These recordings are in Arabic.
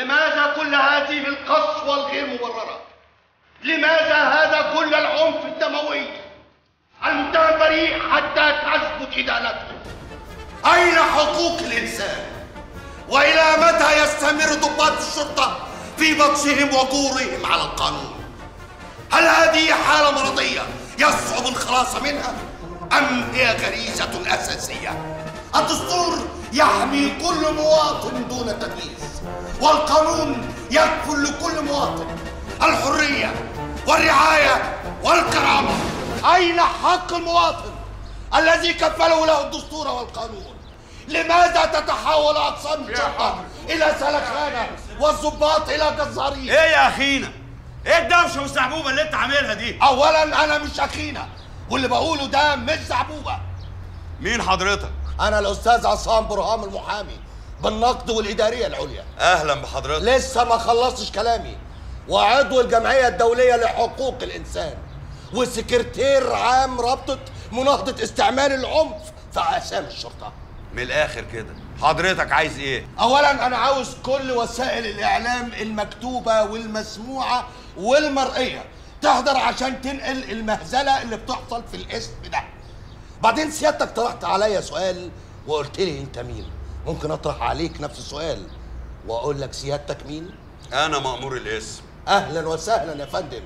لماذا كل هذه القسوة الغير مبررة؟ لماذا هذا كل العنف الدموي؟ المتهم بريء حتى تثبت إدانته أين حقوق الإنسان؟ وإلى متى يستمر ضباط الشرطة في بطشهم وجورهم على القانون؟ هل هذه حالة مرضية يصعب الخلاص منها؟ أم هي غريزة أساسية؟ الدستور يحمي كل مواطن دون تمييز والقانون يكفل لكل مواطن الحرية والرعاية والكرامة. أين حق المواطن الذي كفله له الدستور والقانون؟ لماذا تتحول أقسام الشرطة إلى سلخانة والضباط إلى جزارين إيه يا أخينا؟ إيه الدوشة والزعبوبة اللي أنت عاملها دي؟ أولا أنا مش أخينا واللي بقوله ده مش زعبوبة. مين حضرتك؟ أنا الأستاذ عصام برهام المحامي. بالنقد والإدارية العليا. أهلا بحضرتك. لسه ما خلصتش كلامي. وعضو الجمعية الدولية لحقوق الإنسان. وسكرتير عام رابطة مناهضة استعمال العنف في أقسام الشرطة. من الآخر كده. حضرتك عايز إيه؟ أولا أنا عاوز كل وسائل الإعلام المكتوبة والمسموعة والمرئية تحضر عشان تنقل المهزلة اللي بتحصل في الاسم ده. بعدين سيادتك طرحت عليا سؤال وقلت لي أنت مين. ممكن أطرح عليك نفس السؤال وأقول لك سيادتك مين؟ أنا مأمور الاسم. أهلا وسهلا يا فندم.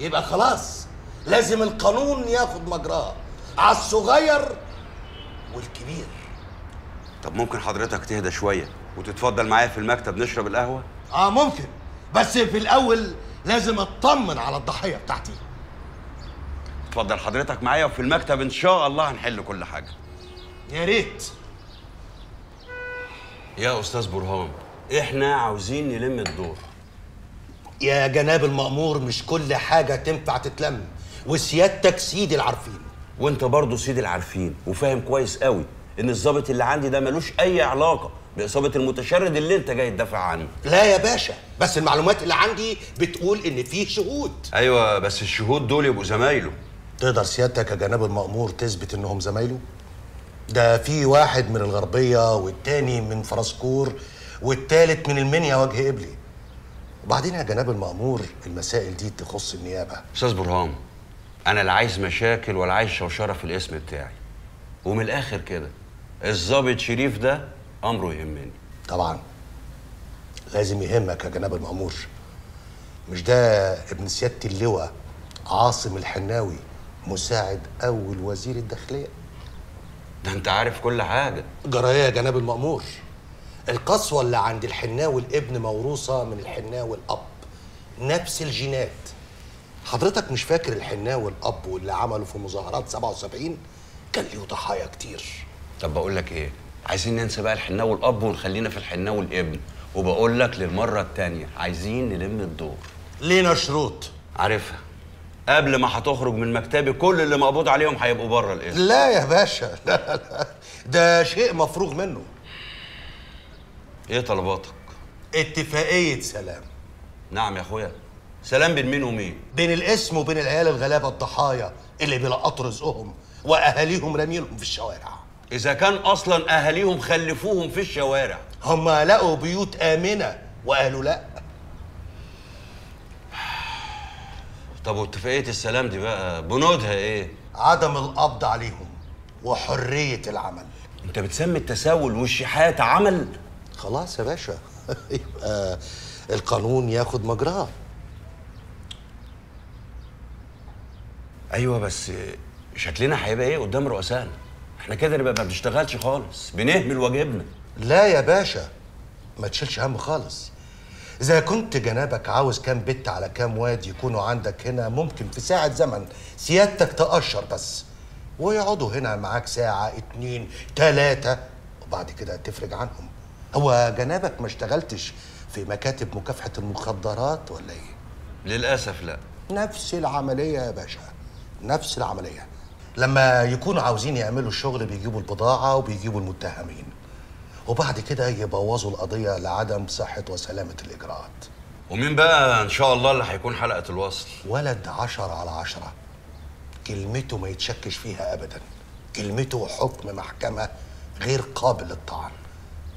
يبقى خلاص لازم القانون ياخد مجراه. على الصغير والكبير. طب ممكن حضرتك تهدى شوية وتتفضل معايا في المكتب نشرب القهوة؟ آه ممكن. بس في الأول لازم أطمن على الضحية بتاعتي. اتفضل حضرتك معايا وفي المكتب إن شاء الله هنحل كل حاجة. يا ريت. يا أستاذ برهان إحنا عاوزين نلم الدور. يا جناب المأمور مش كل حاجة تنفع تتلم وسيادتك سيد العارفين. وأنت برضه سيد العارفين وفاهم كويس قوي إن الضابط اللي عندي ده ملوش أي علاقة بإصابة المتشرد اللي أنت جاي تدافع عنه. لا يا باشا بس المعلومات اللي عندي بتقول إن فيه شهود. أيوه بس الشهود دول يبقوا زمايله. تقدر سيادتك يا جناب المأمور تثبت إنهم زمايله؟ ده في واحد من الغربية والتاني من فرسكور والتالت من المنيا وجه قبلي وبعدين يا جناب المأمور المسائل دي تخص النيابة. أستاذ برهان أنا لا عايز مشاكل ولا عايز شوشرة في الاسم بتاعي. ومن الآخر كده الضابط شريف ده أمره يهمني. طبعا. لازم يهمك يا جناب المأمور. مش ده ابن سيادة اللواء عاصم الحناوي مساعد أول وزير الداخلية؟ ده انت عارف كل حاجة. جراية يا جناب المأمور. القسوة اللي عند الحناوي الابن موروثة من الحناوي الأب. نفس الجينات. حضرتك مش فاكر الحناوي الأب واللي عمله في مظاهرات 77 كان ليه ضحايا كتير. طب بقول لك إيه؟ عايزين ننسى بقى الحناوي الأب ونخلينا في الحناوي الابن. وبقول لك للمرة التانية عايزين نلم الدور. لينا شروط. عارفها. قبل ما هتخرج من مكتبي كل اللي مقبوض عليهم هيبقوا بره الاسم لا يا باشا لا لا. ده شيء مفروغ منه. إيه طلباتك؟ اتفاقية سلام. نعم يا أخويا. سلام بين مين ومين؟ بين الاسم وبين العيال الغلابة الضحايا اللي بيلقطوا رزقهم وأهاليهم رامينهم في الشوارع. إذا كان أصلا أهاليهم خلفوهم في الشوارع. هم لقوا بيوت آمنة وقالوا لا. طب واتفاقية السلام دي بقى بنودها إيه؟ عدم القبض عليهم وحرية العمل. أنت بتسمي التساؤل والشحات عمل؟ خلاص يا باشا. يبقى القانون ياخد مجراه. أيوه بس شكلنا هيبقى إيه قدام رؤسائنا؟ إحنا كده نبقى ما بنشتغلش خالص بنهمل واجبنا. لا يا باشا ما تشيلش هم خالص. إذا كنت جنابك عاوز كام بت على كام واد يكونوا عندك هنا ممكن في ساعة زمن سيادتك تقشر بس. ويقعدوا هنا معاك ساعة اتنين تلاتة وبعد كده تفرج عنهم. هو جنابك ما اشتغلتش في مكاتب مكافحة المخدرات ولا إيه؟ للأسف لا. نفس العملية يا باشا نفس العملية. لما يكونوا عاوزين يعملوا الشغل بيجيبوا البضاعة وبيجيبوا المتهمين. وبعد كده يبوظوا القضية لعدم صحة وسلامة الإجراءات. ومين بقى إن شاء الله اللي هيكون حلقة الوصل؟ ولد عشرة على عشرة. كلمته ما يتشكش فيها أبدا. كلمته حكم محكمة غير قابل للطعن.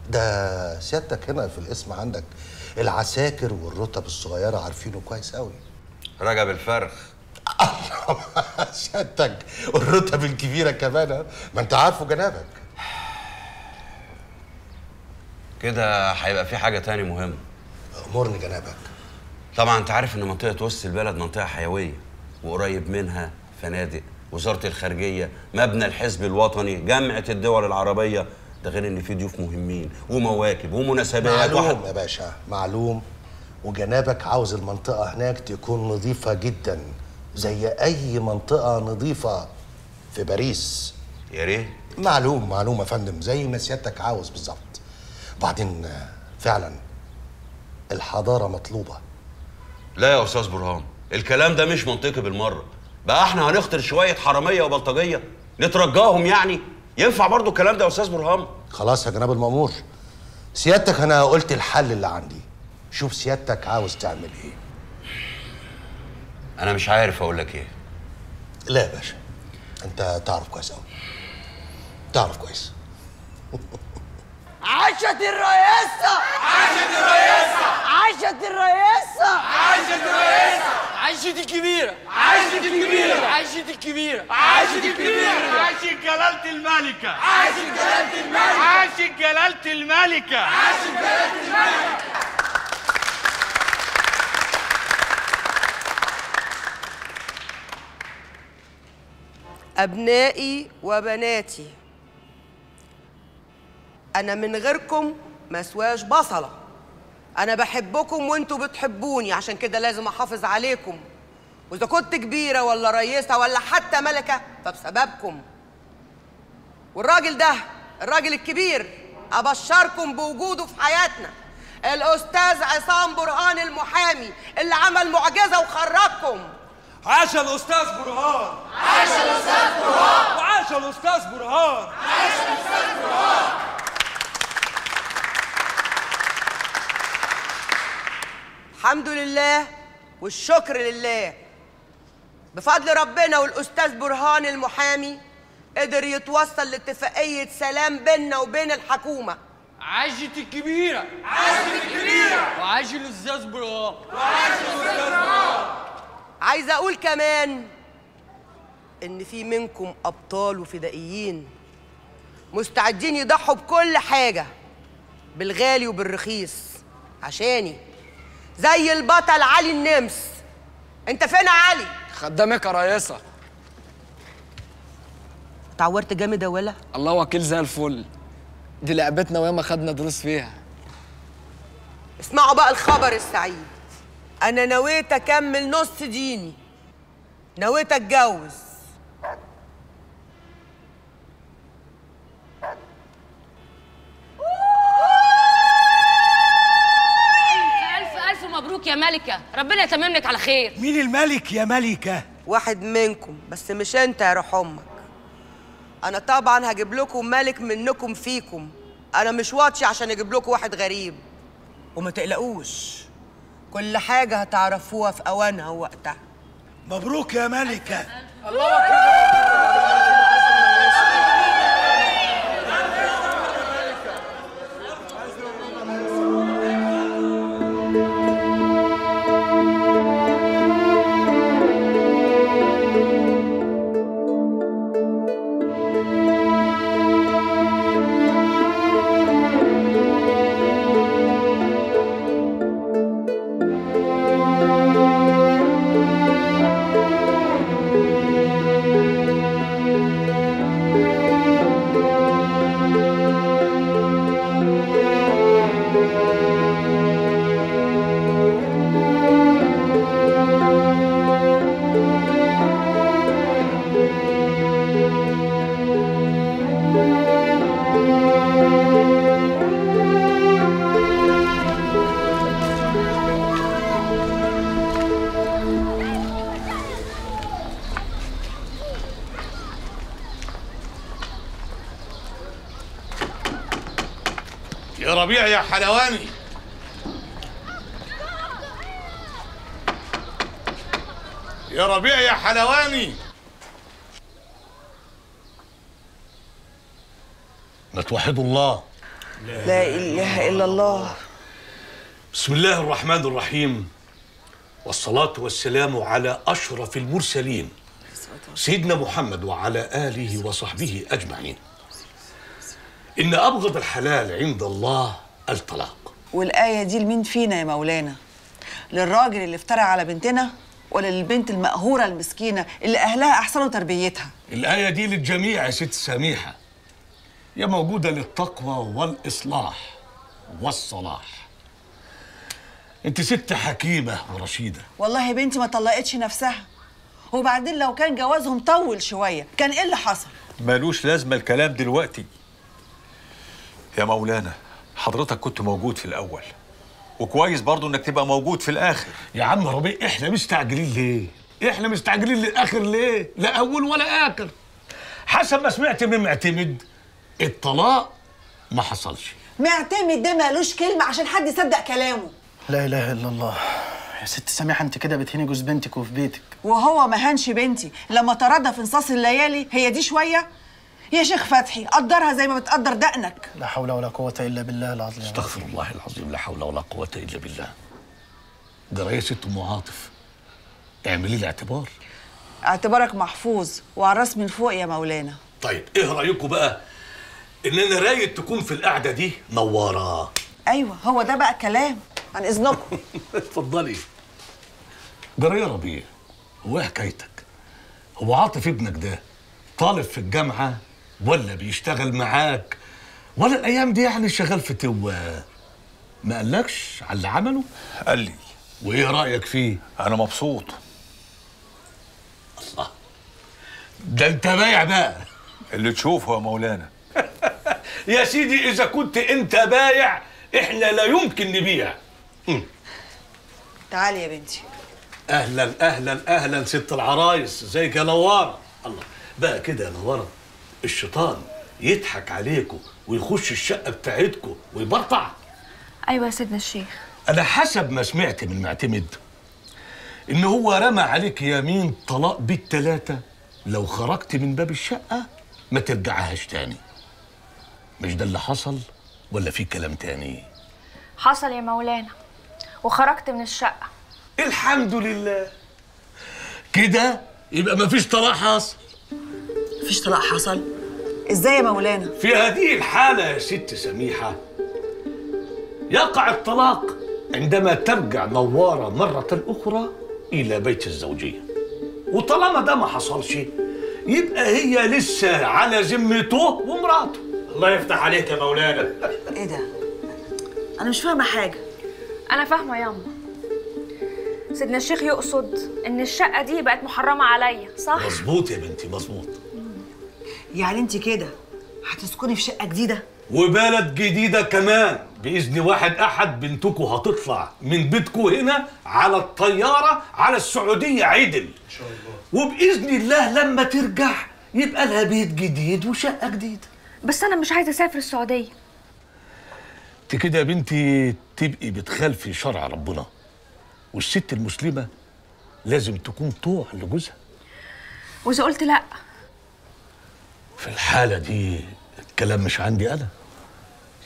ده سيادتك هنا في الاسم عندك. العساكر والرتب الصغيرة عارفينه كويس قوي رجب الفرخ. سيادتك والرتب الكبيرة كمان؟ ما أنت عارفه جنابك. كده هيبقى في حاجة تاني مهمة. امرني جنابك. طبعا أنت عارف إن منطقة وسط البلد منطقة حيوية وقريب منها فنادق وزارة الخارجية مبنى الحزب الوطني جامعة الدول العربية. ده غير إن في ضيوف مهمين ومواكب ومناسبات معلوم يا باشا معلوم. وجنابك عاوز المنطقة هناك تكون نظيفة جدا زي أي منطقة نظيفة في باريس. يا ريت. معلوم معلوم يا فندم زي ما سيادتك عاوز بالظبط. بعدين آه، فعلا الحضارة مطلوبة. لا يا أستاذ برهان الكلام ده مش منطقي بالمرة. بقى إحنا هنختار شوية حرامية وبلطجية نترجاهم يعني؟ ينفع برضو الكلام ده يا أستاذ برهان؟ خلاص يا جناب المأمور. سيادتك أنا قلت الحل اللي عندي. شوف سيادتك عاوز تعمل إيه. أنا مش عارف أقول لك إيه. لا يا باشا أنت تعرف كويس أوي. تعرف كويس. عاشت الرئاسة عاشت الرئاسة عاشت الرئاسة عاشت الرئاسة عاشت الكبيرة. عاشت الكبيرة. عاشت الكبيرة. عاشت الكبيرة. عاشت جلالة الملكة. عاشت جلالة الملكة. عاشت جلالة الملكة. عاشت جلالة الملكة. أبنائي وبناتي. أنا من غيركم ما سواش بصلة. أنا بحبكم وأنتوا بتحبوني عشان كده لازم أحافظ عليكم. وإذا كنت كبيرة ولا رئيسة ولا حتى ملكة فبسببكم والراجل ده الراجل الكبير أبشركم بوجوده في حياتنا. الأستاذ عصام برهان المحامي اللي عمل معجزة وخرجكم. عاش الأستاذ برهان. عاش الأستاذ برهان. وعاش الأستاذ برهان. الحمد لله والشكر لله. بفضل ربنا والأستاذ برهان المحامي قدر يتوصل لاتفاقية سلام بيننا وبين الحكومة. عاشت الكبيرة. عاشت الكبيرة. وعاش الأستاذ برهان. عايزه أقول كمان إن في منكم أبطال وفدائيين مستعدين يضحوا بكل حاجة بالغالي وبالرخيص عشاني. زي البطل علي النمس. انت فين يا علي؟ خدامك يا رئيسة. اتعورت جامد يا ولا؟ الله وكيل زي الفل. دي لعبتنا وياما خدنا دروس فيها. اسمعوا بقى الخبر السعيد. أنا نويت أكمل نص ديني. نويت أتجوز. يا ملكة. ربنا يتمم لك على خير. مين الملك يا ملكة؟ واحد منكم بس مش انت يا روح أمك. أنا طبعا هجيب لكم ملك منكم فيكم. أنا مش واطي عشان أجيب لكم واحد غريب. وما تقلقوش. كل حاجة هتعرفوها في أوانها ووقتها مبروك يا ملكة. يا ربيع يا حلواني. يا ربيع يا حلواني. نتوحدوا الله. لا إله إلا الله. بسم الله الرحمن الرحيم. والصلاة والسلام على أشرف المرسلين. سيدنا محمد وعلى آله وصحبه أجمعين. إن أبغض الحلال عند الله الطلاق. والآية دي لمين فينا يا مولانا؟ للراجل اللي افترى على بنتنا ولا للبنت المقهورة المسكينة اللي أهلها أحسنوا تربيتها؟ الآية دي للجميع يا ست سميحة. هي موجودة للتقوى والإصلاح والصلاح. أنت ست حكيمة ورشيدة. والله بنتي ما طلقتش نفسها. وبعدين لو كان جوازهم طول شوية كان إيه اللي حصل؟ مالوش لازمة الكلام دلوقتي. يا مولانا حضرتك كنت موجود في الأول وكويس برضو إنك تبقى موجود في الآخر. يا عم ربيع إحنا مستعجلين ليه؟ إحنا مستعجلين للآخر ليه؟ لا أول ولا آخر. حسب ما سمعت من معتمد الطلاق ما حصلش. معتمد ده مالوش كلمة عشان حد يصدق كلامه. لا إله إلا الله. يا ست سميحه أنت كده بتهيني جوز بنتك وفي بيتك. وهو ما هانش بنتي. لما طردها في نصاص الليالي هي دي شوية؟ يا شيخ فتحي قدرها زي ما بتقدر دقنك. لا حول ولا قوة إلا بالله العظيم. استغفر الله العظيم لا حول ولا قوة إلا بالله. ده يا ست أم عاطف. اعملي لي اعتبار. اعتبارك محفوظ وعلى الرأس من فوق يا مولانا. طيب إيه رأيكم بقى إن أنا رايد تكون في القعدة دي نوارة؟ أيوه هو ده بقى كلام عن إذنكم. اتفضلي. جرى يا ربيع هو إيه حكايتك. هو عاطف ابنك ده طالب في الجامعة ولا بيشتغل معاك؟ ولا الأيام دي يعني شغال في توة ما قالكش على اللي عمله؟ قال لي. وإيه رأيك فيه؟ أنا مبسوط. الله. ده أنت بايع بقى. اللي تشوفه يا مولانا. يا سيدي إذا كنت أنت بايع إحنا لا يمكن نبيع. تعالي يا بنتي. أهلا أهلا أهلا ست العرايس. ازيك يا نواره الله. بقى كده يا نواره الشيطان يضحك عليكم ويخش الشقة بتاعتكم ويبرطع. أيوه يا سيدنا الشيخ. أنا حسب ما سمعت من معتمد إن هو رمى عليك يمين طلاق بالتلاتة. لو خرجت من باب الشقة ما ترجعهاش تاني. مش ده اللي حصل ولا في كلام تاني؟ حصل يا مولانا. وخرجت من الشقة. الحمد لله. كده؟ يبقى مفيش طلاق حصل مفيش طلاق حصل؟ إزاي يا مولانا؟ في هذه الحالة يا ست سميحة يقع الطلاق عندما ترجع نوارة مرة أخرى إلى بيت الزوجية. وطالما ده ما حصلش يبقى هي لسه على ذمته ومراته. الله يفتح عليك يا مولانا. إيه ده؟ أنا مش فاهمة حاجة. أنا فاهمة ياما سيدنا الشيخ يقصد إن الشقة دي بقت محرمة عليا صح؟ مظبوط يا بنتي مظبوط. يعني انت كده هتسكني في شقة جديدة؟ وبلد جديدة كمان. بإذن واحد أحد بنتكم هتطلع من بيتكم هنا على الطيارة على السعودية عدل. إن شاء الله. وبإذن الله لما ترجع يبقى لها بيت جديد وشقة جديدة. بس أنا مش عايزة أسافر السعودية. انت كده يا بنتي تبقي بتخالفي شرع ربنا. والست المسلمة لازم تكون طوع لجوزها. وإذا قلت لأ في الحالة دي الكلام مش عندي أنا.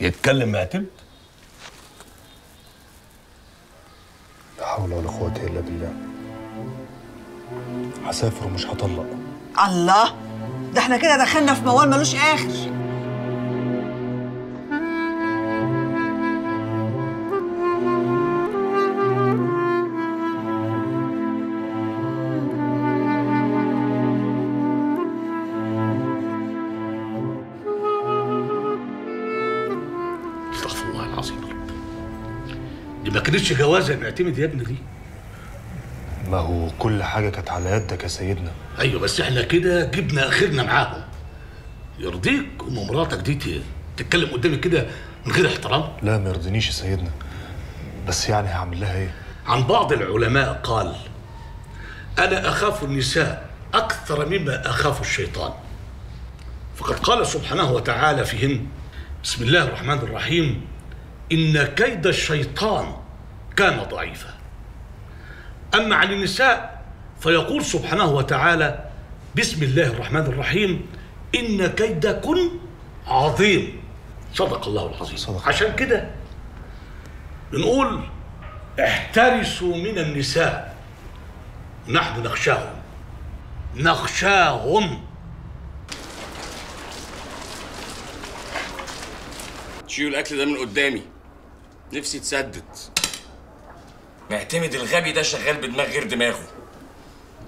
يتكلم معتمد. لا حول ولا قوة إلا بالله. هسافر ومش هطلق. الله! ده إحنا كده دخلنا في موال ملوش آخر. كانتش جوازة معتمد يا ابني دي ما هو كل حاجة كانت على يدك يا سيدنا. أيوه بس إحنا كده جبنا آخرنا معاهم يرضيك أم مراتك دي تتكلم قدامي كده من غير احترام؟ لا ما يرضينيش يا سيدنا. بس يعني هعمل لها إيه؟ عن بعض العلماء قال أنا أخاف النساء أكثر مما أخاف الشيطان. فقد قال سبحانه وتعالى فيهن بسم الله الرحمن الرحيم. إن كيد الشيطان كان ضعيفا. أما عن النساء فيقول سبحانه وتعالى بسم الله الرحمن الرحيم إن كيدكن عظيم. صدق الله العظيم. صدق. عشان كده بنقول احترسوا من النساء نحن نخشاهم نخشاهم. شيلوا الأكل ده من قدامي نفسي تسدد. معتمد الغبي ده شغال بدماغ غير دماغه.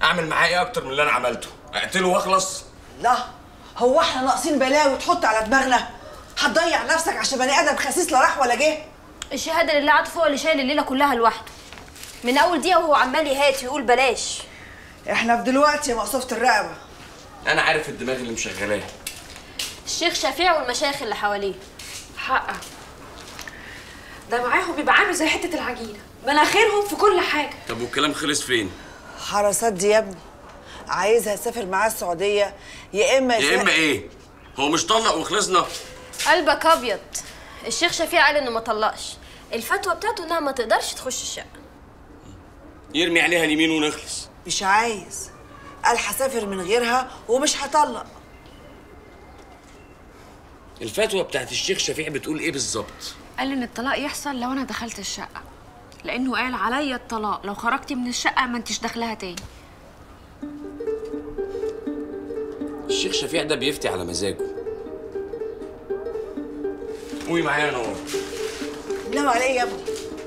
أعمل معاه إيه أكتر من اللي أنا عملته؟ أقتله وأخلص؟ لا هو إحنا ناقصين بلاوي تحط على دماغنا. هتضيع نفسك عشان بني آدم خسيس لا راح ولا جه. الشهادة لله عاطف هو اللي شايل الليلة كلها لوحده. من أول دقيقة وهو عمال يهات ويقول بلاش. إحنا في دلوقتي مقصوفة الرقبة. أنا عارف الدماغ اللي مشغلاه. الشيخ شفيع والمشايخ اللي حواليه. حقك ده معاهم بيبقى عامل زي حتة العجينة. مناخيرهم في كل حاجة. طب والكلام خلص فين؟ حراسات دي يا ابني. عايزها تسافر معاه السعودية. يا إما يا إما إيه؟ هو مش طلق وخلصنا؟ قلبك أبيض. الشيخ شفيع قال إنه ما طلقش. الفتوى بتاعته إنها ما تقدرش تخش الشقة. يرمي عليها اليمين ونخلص. مش عايز. قال هسافر من غيرها ومش هطلق. الفتوى بتاعت الشيخ شفيع بتقول إيه بالظبط؟ قال إن الطلاق يحصل لو أنا دخلت الشقة. لأنه قال عليا الطلاق. لو خرجتي من الشقة ما انتش داخلها تاني. الشيخ شفيع ده بيفتي على مزاجه. قومي معايا يا نور. ناوي على إيه يا ابني.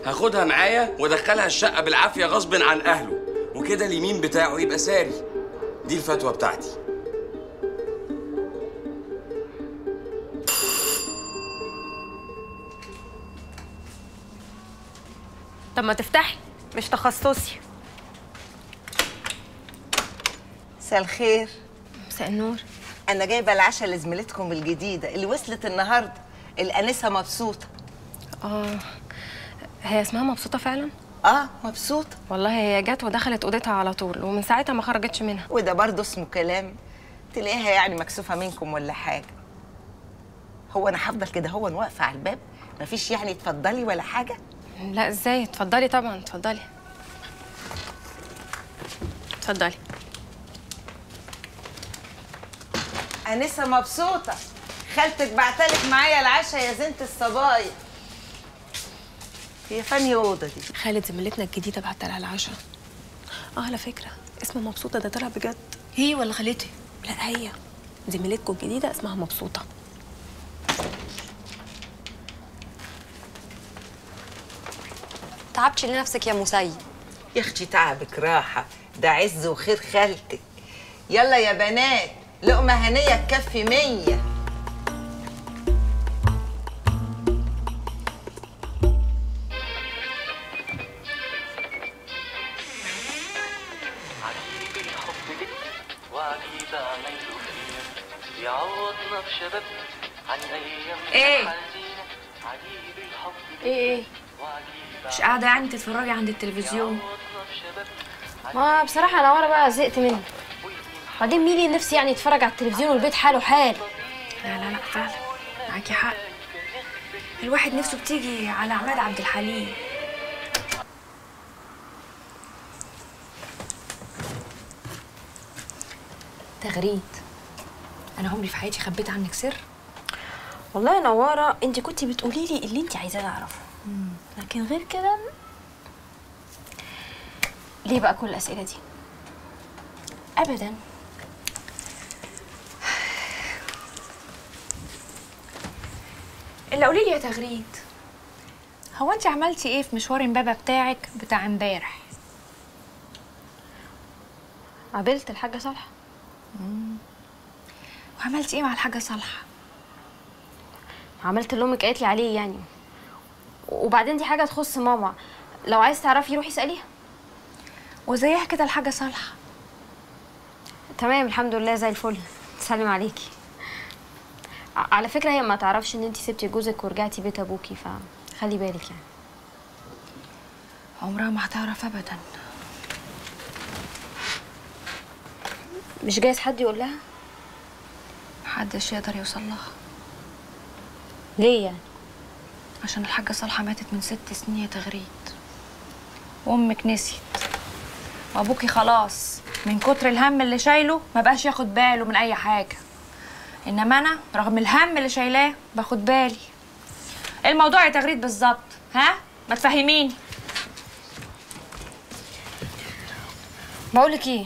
هاخدها معايا وادخلها الشقة بالعافية غصب عن أهله. وكده اليمين بتاعه يبقى ساري. دي الفتوى بتاعتي. طب ما تفتحي مش تخصصي. مساء الخير. مساء النور. أنا جايبة العشاء لزميلتكم الجديدة اللي وصلت النهارده. الأنسة مبسوطة. آه هي اسمها مبسوطة فعلا؟ آه مبسوطة. والله هي جت ودخلت أوضتها على طول ومن ساعتها ما خرجتش منها. وده برضه اسمه كلام. تلاقيها يعني مكسوفة منكم ولا حاجة. هو أنا هفضل كده هو واقفة على الباب. مفيش يعني اتفضلي ولا حاجة؟ لا إزاي؟ اتفضلي طبعا اتفضلي. اتفضلي. أنسة مبسوطة. خالتك بعتلك معايا العشاء يا زينة الصبايا. هي فاني أوضة دي. خالد زميلتنا الجديدة بعت لها العشاء. آه على فكرة. اسم مبسوطة ده طلع بجد. هي ولا خالتي؟ لا هي. زميلتكم الجديدة اسمها مبسوطة. تعبتش لنفسك يا مسيب؟ يا أختي تعبك راحة ده عز وخير خالتك. يلا يا بنات لقمة هنية تكفي مية. يعوضنا في شباب عن أيام؟ حزينة عجيب الحب إيه؟ إيه؟ مش قاعدة يعني تتفرجي عند التلفزيون؟ ما بصراحة أنا ورا بقى زهقت منه. بعدين مين اللي نفسي يعني يتفرج على التلفزيون والبيت حاله حال. لا لا لا فعلا. معاكي حق. الواحد نفسه بتيجي على عماد عبد الحليم. تغريد. أنا عمري في حياتي خبيت عنك سر؟ والله يا نوارة أنت كنتي بتقولي لي اللي أنت عايزاه أعرفه. لكن غير كده ليه بقى كل الأسئلة دي؟ ابدا. الا قولي لي يا تغريد. هو انت عملتي إيه في مشوار امبابة بتاعك بتاع امبارح؟ قابلت الحاجة صالحة؟ وعملتي إيه مع الحاجة صالحة؟ عملت اللي أمك قالت لي عليه يعني. وبعدين دي حاجة تخص ماما. لو عايز تعرفي روحي اسأليها. وزيها كده الحاجة صالحة. تمام الحمد لله زي الفل. سلم عليكي. على فكرة هي ما تعرفش إن انت سبتي جوزك ورجعتي بيت أبوكي فخلي بالك يعني. عمرها ما هتعرف ابدا. مش جايز حد يقول لها؟ محدش يقدر يوصل لها. ليه يعني؟ عشان الحاجة صالحة ماتت من ست سنين يا تغريد. وأمك نسيت. وأبوكي خلاص من كتر الهم اللي شايله ما بقاش ياخد باله من أي حاجة. إنما أنا رغم الهم اللي شايلاه باخد بالي. إيه الموضوع يا تغريد بالظبط؟ ها؟ ما تفهميني. بقولك إيه؟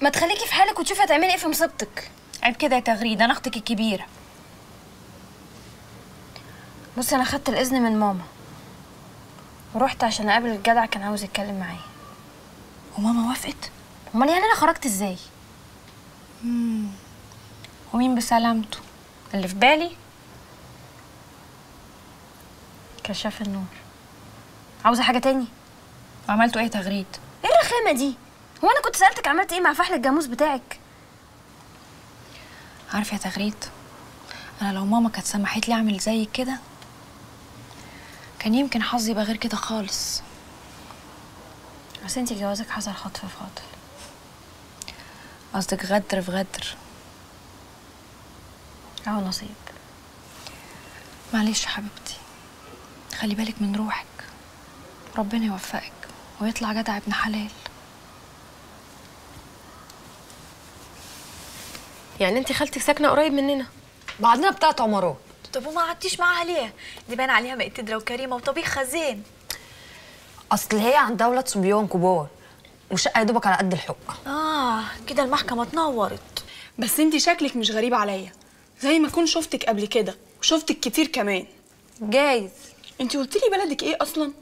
ما تخليكي في حالك وتشوفي هتعملي إيه في مصيبتك. عيب كده يا تغريد أنا أختك الكبيرة. بصي أنا خدت الإذن من ماما. ورحت عشان أقابل الجدع كان عاوز يتكلم معايا. وماما وافقت؟ أمال يعني أنا خرجت إزاي؟ مم. ومين بسلامته؟ اللي في بالي؟ كشاف النور. عاوزة حاجة تاني؟ عملتوا إيه تغريد؟ إيه الرخامة دي؟ هو أنا كنت سألتك عملت إيه مع فحل الجاموس بتاعك؟ عارفه يا تغريد أنا لو ماما كانت سمحت لي أعمل زيك كده كان يمكن حظي يبقى غير كده خالص. بس انتي جوازك حصل خطف في خاطر قصدك غدر في غدر. آه نصيب. معلش يا حبيبتي. خلي بالك من روحك. ربنا يوفقك ويطلع جدع ابن حلال. يعني انتي خالتك ساكنة قريب مننا؟ بعدنا بتاعت عمرات طب وما قعدتيش معاها ليه؟ دي باين عليها مقتدرة وكريمة وطبيخ خزين. أصل هي عندها ولاد صبيان كبار وشقة يا دوبك على قد الحق آه كده المحكمة اتنورت. بس انتي شكلك مش غريب عليا. زي ما أكون شفتك قبل كده وشفتك كتير كمان. جايز. انتي قلت لي بلدك إيه أصلا؟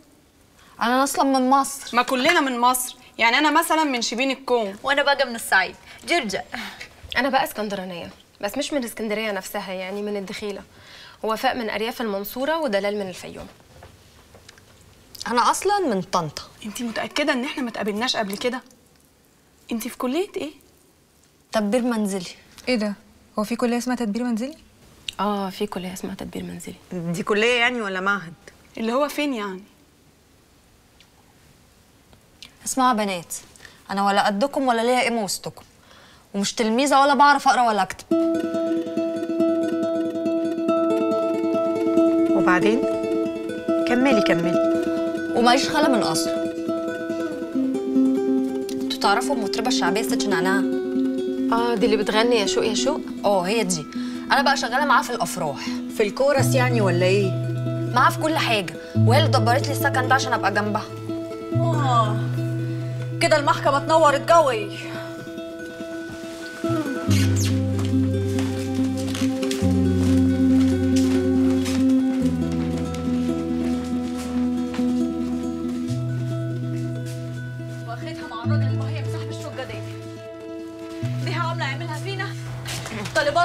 أنا أصلا من مصر. ما كلنا من مصر. يعني أنا مثلا من شبين الكوم وأنا بقى من الصعيد. جرجة أنا بقى إسكندرانية بس مش من إسكندرية نفسها يعني من الدخيلة. ووفاء من أرياف المنصورة ودلال من الفيوم. أنا أصلا من طنطا. انتي متأكدة إن إحنا ما اتقابلناش قبل كده؟ انتي في كلية إيه؟ تدبير منزلي. إيه ده؟ هو في كلية اسمها تدبير منزلي؟ آه في كلية اسمها تدبير منزلي. دي كلية يعني ولا معهد؟ اللي هو فين يعني؟ اسمعوا يا بنات. أنا ولا قدكم ولا ليا قيمه وسطكم. ومش تلميذة ولا بعرف أقرأ ولا أكتب. وبعدين؟ كملي كملي. وماليش خالة من اصل أنتوا تعرفوا المطربة الشعبية ست نعناع آه دي اللي بتغني يا شوق يا شوق؟ آه هي دي. أنا بقى شغالة معاها في الأفراح. في الكورس يعني ولا إيه؟ معاها في كل حاجة. وهي اللي دبرت لي السكن ده عشان أبقى جنبها. آه. كده المحكمة اتنورت قوي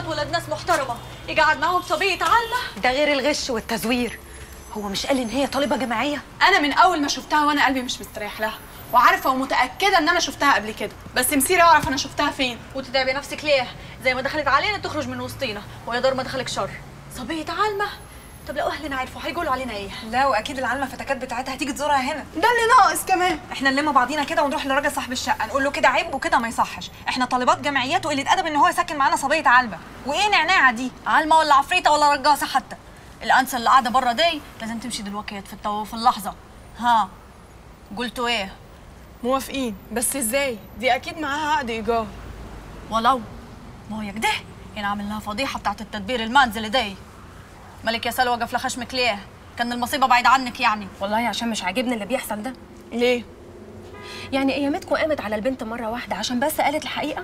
طالبات ولاد ناس محترمة. يقعد معاهم صبية علة ده غير الغش والتزوير. هو مش قال إن هي طالبة جامعيه أنا من أول ما شفتها وأنا قلبي مش مستريح لها. وعارفة ومتأكدة إن أنا شفتها قبل كده. بس مسيري أعرف أنا شفتها فين. وتتعبي نفسك ليه؟ زي ما دخلت علينا تخرج من وسطينا. ويا دار ما دخلك شر. صبية علمة طب لو أهلنا عرفوا هيقولوا علينا إيه؟ لا وأكيد العلمه فتكات بتاعتها هتيجي تزورها هنا. ده اللي ناقص كمان. إحنا نلم بعضينا كده ونروح لراجل صاحب الشقة نقول له كده عيب وكده ما يصحش. إحنا طالبات جمعيات وقلة أدب إن هو يسكن معانا صبية علبه وإيه نعناعه دي؟ علمة ولا عفريتة ولا رجاسة حتى. الأنسة اللي قاعدة بره دي لازم تمشي دلوقتي في التو في اللحظة. ها. قلتوا إيه؟ موافقين بس إزاي؟ دي أكيد معاها عقد إيجار. ولو ما هو كده يعني عامل لها فضيحة بتاعت التدبير المنزلي دي. ملك يا سلوى وقف لخشمك ليه؟ كان المصيبة بعيدة عنك يعني. والله عشان مش عاجبني اللي بيحصل ده. ليه؟ يعني أيامتكم قامت على البنت مرة واحدة عشان بس قالت الحقيقة؟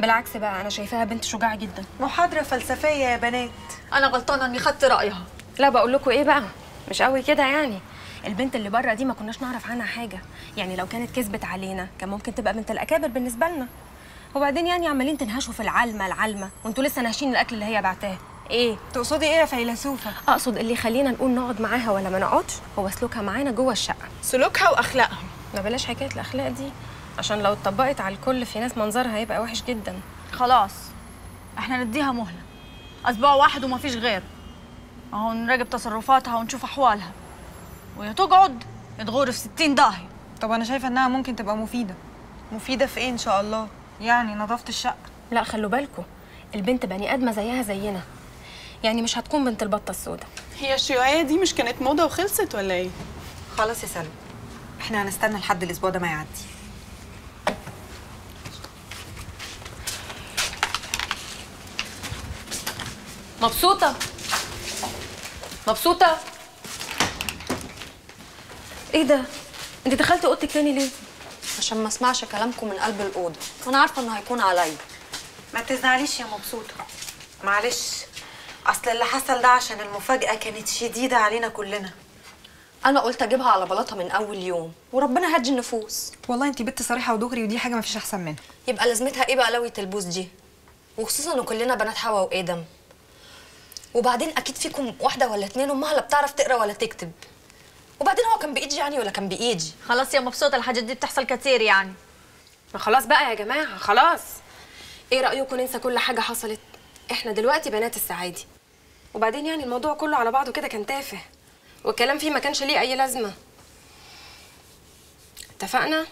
بالعكس بقى أنا شايفاها بنت شجاعه جدا. محاضرة فلسفية يا بنات. أنا غلطانة إني خدت رأيها. لا بقول لكم إيه بقى؟ مش قوي كده يعني. البنت اللي بره دي ما كناش نعرف عنها حاجة. يعني لو كانت كذبت علينا كان ممكن تبقى بنت الأكابر بالنسبة لنا. وبعدين يعني عمالين تنهشوا في العلمة العلمة. وانتوا لسه ناشين الأكل اللي هي بعتاه. إيه؟ تقصدي إيه يا فيلسوفة؟ أقصد اللي يخلينا نقول نقعد معاها ولا ما نقعدش هو سلوكها معانا جوه الشقة. سلوكها وأخلاقها. ما بلاش حكاية الأخلاق دي عشان لو اتطبقت على الكل في ناس منظرها هيبقى وحش جدا. خلاص إحنا نديها مهلة. أسبوع واحد وما فيش غير. أهو نراقب تصرفاتها ونشوف أحوالها. ويا تقعد يا تغور في ستين داهية. طب أنا شايفة إنها ممكن تبقى مفيدة. مفيدة في إيه إن شاء الله؟ يعني نظافة الشقة. لا خلوا بالكم البنت بني آدمة زيها زينا. يعني مش هتكون بنت البطة السوداء. هي الشيوعية دي مش كانت موضة وخلصت ولا إيه؟ خلاص يا سلمى. إحنا هنستنى لحد الأسبوع ده ما يعدي. مبسوطة؟ مبسوطة؟ إيه ده؟ أنت دخلتي أوضتك تاني ليه؟ عشان ما أسمعش كلامكم من قلب الأوضة. وأنا عارفة إنه هيكون عليا. ما تزعليش يا مبسوطة. معلش. أصل اللي حصل ده عشان المفاجأة كانت شديدة علينا كلنا. أنا قلت أجيبها على بلاطه من أول يوم وربنا هدي النفوس. والله انت بنت صريحة ودغري ودي حاجة مفيش أحسن منها. يبقى لازمتها إيه بقى لوية البوس دي؟ وخصوصا إن كلنا بنات حوا وآدم. وبعدين أكيد فيكم واحدة ولا اتنين أمها لا بتعرف تقرأ ولا تكتب. وبعدين هو كان بايدي يعني ولا كان بايدي خلاص يا مبسوطة الحاجات دي بتحصل كتير يعني. ما خلاص بقى يا جماعة خلاص. إيه رأيكم ننسى كل حاجة حصلت؟ إحنا دلوقتي بنات السعادي وبعدين يعني الموضوع كله على بعضه كده كان تافه والكلام فيه ما كانش ليه أي لازمة اتفقنا؟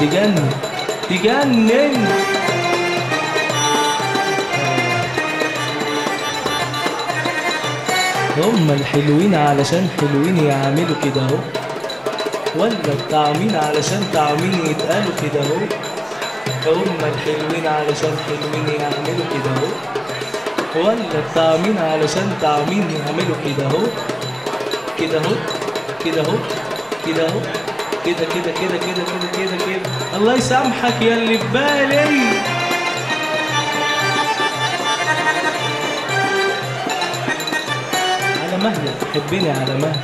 تجنن تجنن هما الحلوين علشان حلوين يعملوا كده اهو. ولا الطعمين علشان طعمين يتقالوا كده اهو. هما الحلوين علشان حلوين يعملوا كده اهو. ولا الطعمين علشان طعمين يعملوا كده اهو. كده اهو كده اهو كده اهو. كده كده كده كده كده كده كده. الله يسامحك يا اللي في بالي. على مهلك حبني على مهلك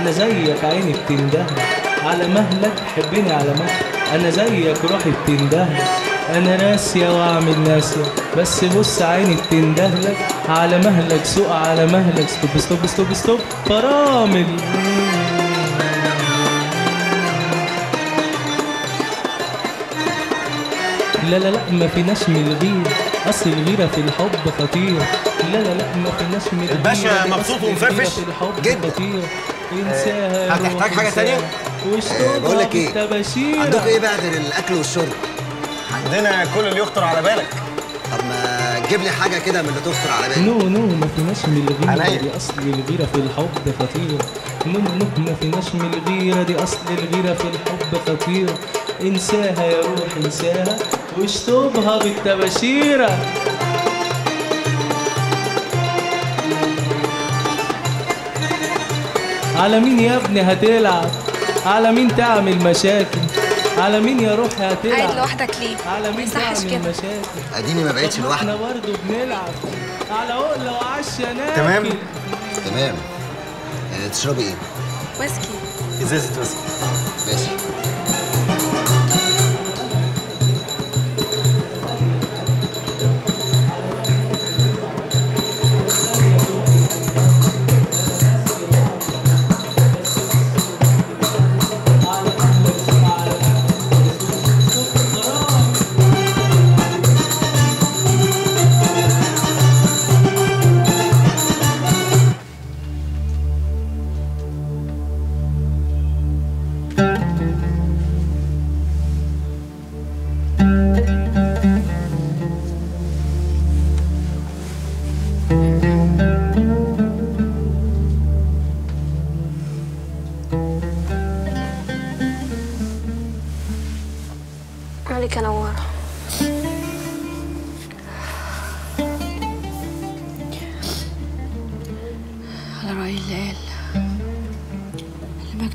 أنا زيك عيني بتندهلك على مهلك حبني على مهلك أنا زيك روحي بتندهلك أنا ناسية وأعمل ناسية بس بص عيني بتندهلك. على مهلك سوق على مهلك. stop stop stop stop. فرامل. لا لا لا ما فيناش من الغيرة أصل الغيرة في الحب خطيرة لا لا لا ما من الغيرة الباشا مبسوط ومفرفش. في جدا. انساها هتحتاج حاجة تانية؟ بقول لك إيه؟ عندكم إيه بقى غير الأكل والشرب؟ عندنا كل اللي يخطر على بالك. طب ما تجيب لي حاجة كده من اللي تخطر على بالك. no no ما فيناش من الغيرة. دي أصل الغيرة في الحب خطيرة no no ما فيناش من الغيرة. دي أصل الغيرة في الحب خطيرة إنساها يا روح إنساها. واشطبها بالتباشيرة على مين يا ابني هتلعب؟ على مين تعمل مشاكل؟ على مين يا روحي هتلعب؟ قاعد لوحدك ليه؟ على مين يصحش تعمل كده. مشاكل؟ اديني ما بقتش لوحدي. إحنا برضه بنلعب. على عقلة وعشا ناكل. تمام؟ تمام. آه، تشربي إيه؟ ويسكي. ازازة ويسكي. ماشي.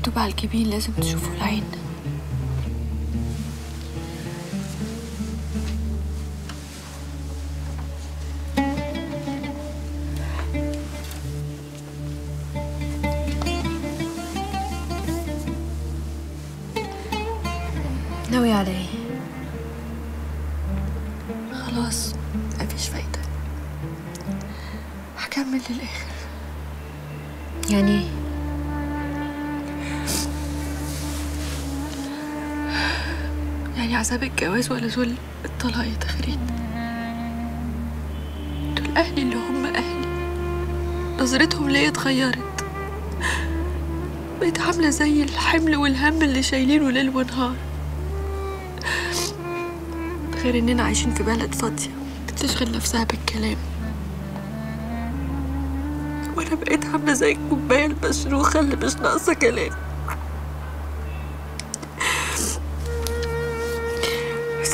مكتوب على الجبين لازم تشوفه العين. الجواز ولا ذل الطلاق يا تخريج دول أهلي اللي هم أهلي. نظرتهم ليا اتغيرت؟ بقيت عاملة زي الحمل والهم اللي شايلينه ليل ونهار. غير إننا عايشين في بلد فاضية بتشغل نفسها بالكلام. وأنا بقيت عاملة زي الكوباية المشروخة اللي مش ناقصة كلام.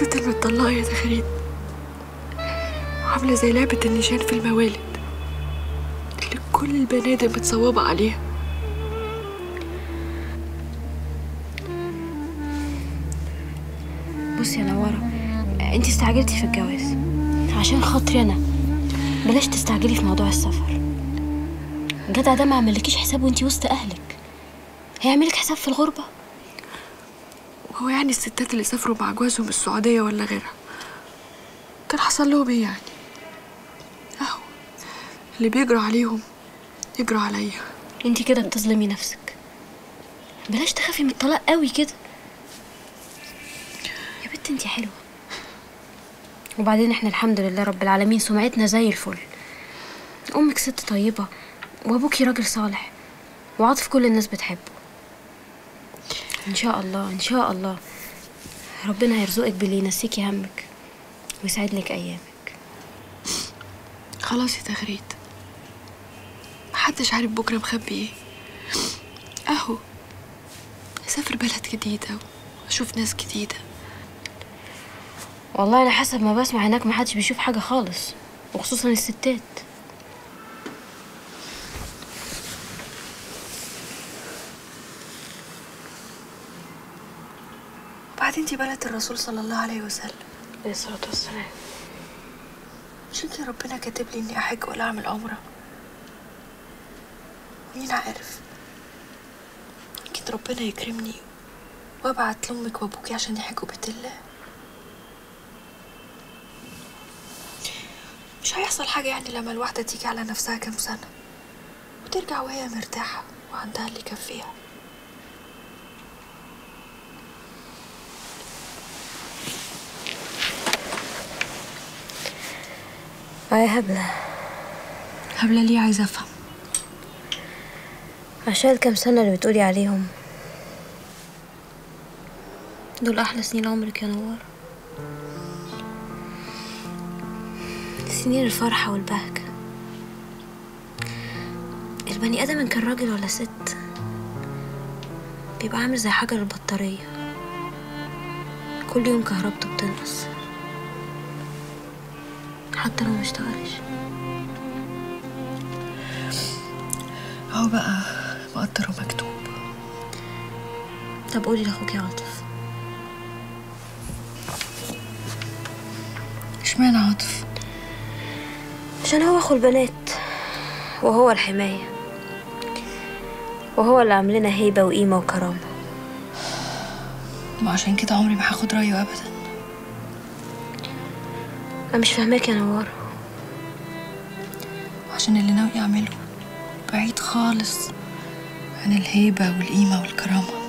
الست المطلقة يا تخريب عاملة زي لعبة النشان في الموالد اللي كل البنادم متصوبة عليها. بصي يا نوارة انت استعجلتي في الجواز. عشان خاطري أنا. بلاش تستعجلي في موضوع السفر. جدع ده ما عملكيش حساب وانتي وسط أهلك. هيعملك حساب في الغربة؟ هو يعني الستات اللي سافروا مع جوازهم السعودية ولا غيرها؟ كان حصل لهم إيه يعني؟ أهو اللي بيجروا عليهم يجروا عليا. أنتي كده بتظلمي نفسك. بلاش تخافي من الطلاق قوي كده. يا بنت أنتي حلوة. وبعدين إحنا الحمد لله رب العالمين سمعتنا زي الفل. أمك ست طيبة وأبوكي راجل صالح وعاطف كل الناس بتحبه. إن شاء الله إن شاء الله. ربنا هيرزقك باللي ينسيكي همك ويسعد لك أيامك. خلاص يا تغريد. محدش عارف بكرة مخبي إيه. أهو. اسافر بلد جديدة وأشوف ناس جديدة. والله أنا حسب ما بسمع هناك محدش بيشوف حاجة خالص وخصوصا الستات. دي بلد الرسول صلى الله عليه وسلم. عليه الصلاة والسلام. مش يمكن ربنا كاتب لي اني احج ولا اعمل عمرة؟ مين عارف؟ يمكن ربنا يكرمني وابعت لأمك وأبوكي عشان يحجوا بيت الله. مش هيحصل حاجة يعني لما الواحدة تيجي على نفسها كام سنة وترجع وهي مرتاحة وعندها اللي يكفيها آه يا هبلة. هبلة ليه عايزة أفهم؟ عشان الكام سنة اللي بتقولي عليهم. دول أحلى سنين عمرك يا نوار. سنين الفرحة والبهجة. البني آدم إن كان راجل ولا ست بيبقى عامل زي حجر البطارية. كل يوم كهربته بتنقص. حتى لو مشتغلش هو بقى مقدر ومكتوب. طب قولي لاخوك يا عاطف. اشمعنى عاطف؟ عشان هو أخو البنات وهو الحماية وهو اللي عاملنا هيبة وقيمة وكرامة. وعشان كده عمري ما هاخد رأيه أبدا. أنا مش فاهماك يا نوار. وعشان اللي ناوي يعمله بعيد خالص عن الهيبة والقيمة والكرامة.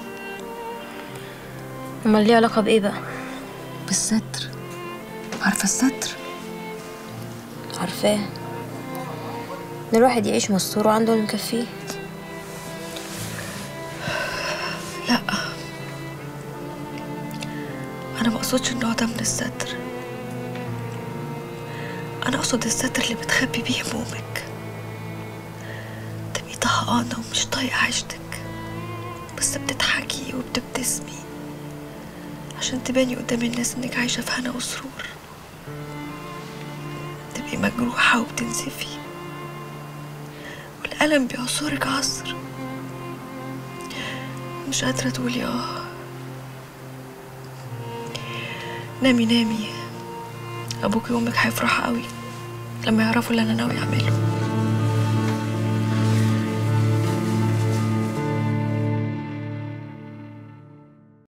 أمال ليه علاقة بإيه بقى؟ بالستر. عارفة الستر؟ عارفاه. إن الواحد يعيش مستور وعنده اللي مكفيه لا. أنا ما أقصدش النوع ده من الستر. أنا أقصد الستر اللي بتخبي بيه همومك. تبقي طهقانة ومش طايقة عيشتك بس بتضحكي وبتبتسمي عشان تباني قدام الناس إنك عايشة في هنا وسرور. تبقي مجروحة وبتنزفي. والألم بيعصرك عصر. مش قادرة تقولي آه. نامي نامي. أبوكي وأمك هيفرحوا قوي. لما يعرفوا اللي أنا ناوي أعمله.